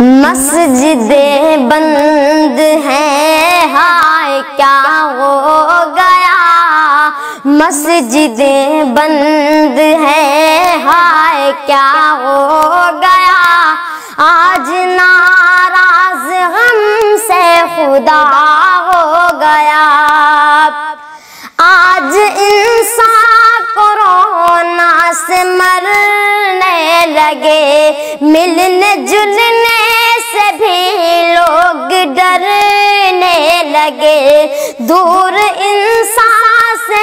मस्जिदें बंद हैं। हाय, क्या हो गया? मस्जिदें बंद हैं। हाय, क्या हो गया? आज नाराज़ हम से खुदा हो गया। आज इंसान कोरोना से मरने लगे। मिलने जुलने लगे। दूर इंसान से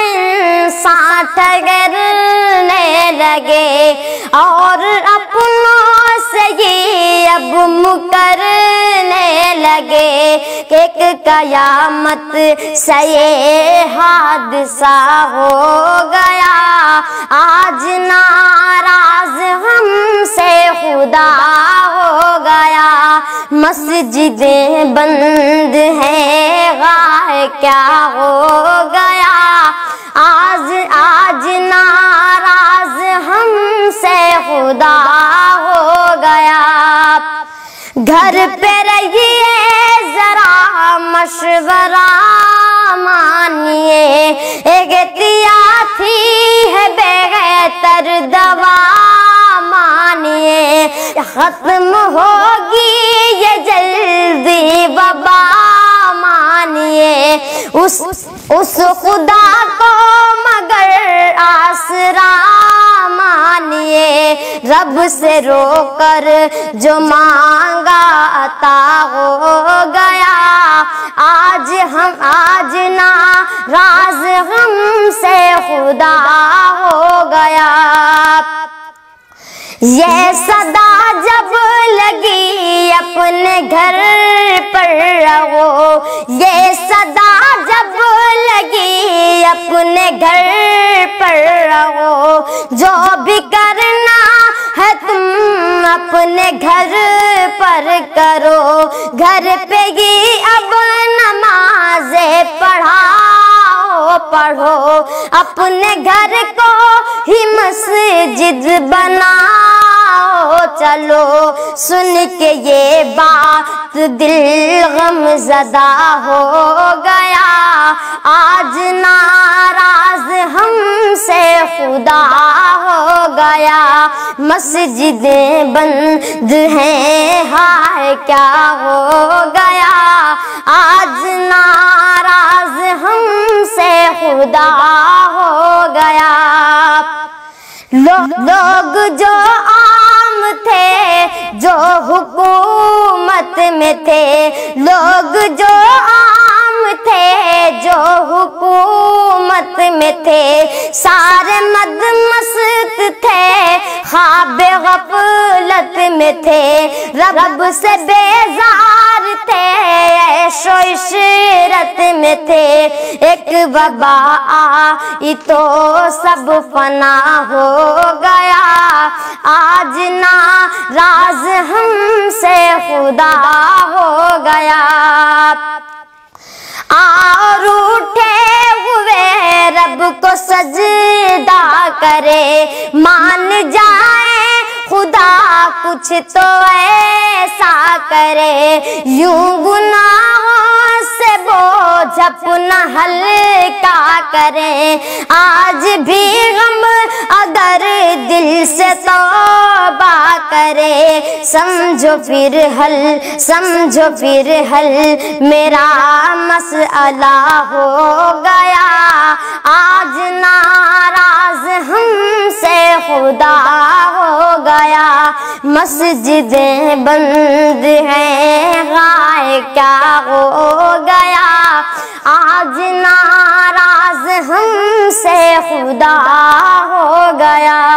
इंसान ठगरने लगे। और अपनों से ये अब मुकरने लगे एक कयामत से ये हादसा हो गया। आज नाराज़ हमसे खुदा हो गया। मस्जिदें बंद हैं। क्या हो गया? आज आज नाराज़ हमसे खुदा हो गया। घर पे रहिए जरा, मशवरा मानिए। थी है बेहतर दवा मानिए। खत्म उस उस खुदा को मगर आसरा मानिए। रब से रोकर जो मांगा अता हो गया। आज हम, आज ना राज हम से खुदा हो गया। ये सदा जब लगी अपने घर पर रहो ये सदा जब लगी अपने घर पर रहो। जो भी करना है तुम अपने घर पर करो। घर पे ही अब नमाजे पढ़ाओ, पढ़ो। अपने घर को ही मस्जिद बनाओ। चलो सुन के ये बात दिल गम जदा हो गया। आज नाराज़ हमसे खुदा हो गया। मस्जिदें बंद हैं हाय क्या हो गया। आज नाराज़ हमसे खुदा हो गया। लो, लोग जो आम थे, जो हुकूमत में थे। लोग जो आम थे, जो हुकूमत में थे। सारे मद मस्त थे खाब गफलत में थे। रब से बेजार थे, ऐशो इशरत में थे। एक वबा आई तो सब फना हो गया। आज ना राज हमसे खुदा हो गया। और उठे हुए रब को सजदा करे। मान जाए खुदा कुछ तो ऐसा करे। यूँ गुनाहों से बोझ अपना हल्का करे। आज भी हम अगर दिल से तौबा करे समझो फिर हल, समझो फिर हल। मेरा मसला हो गया। आज नाराज़ हमसे खुदा हो गया। मस्जिदें बंद हैं, गाय क्या हो गया? आज नाराज़ हमसे खुदा हो गया।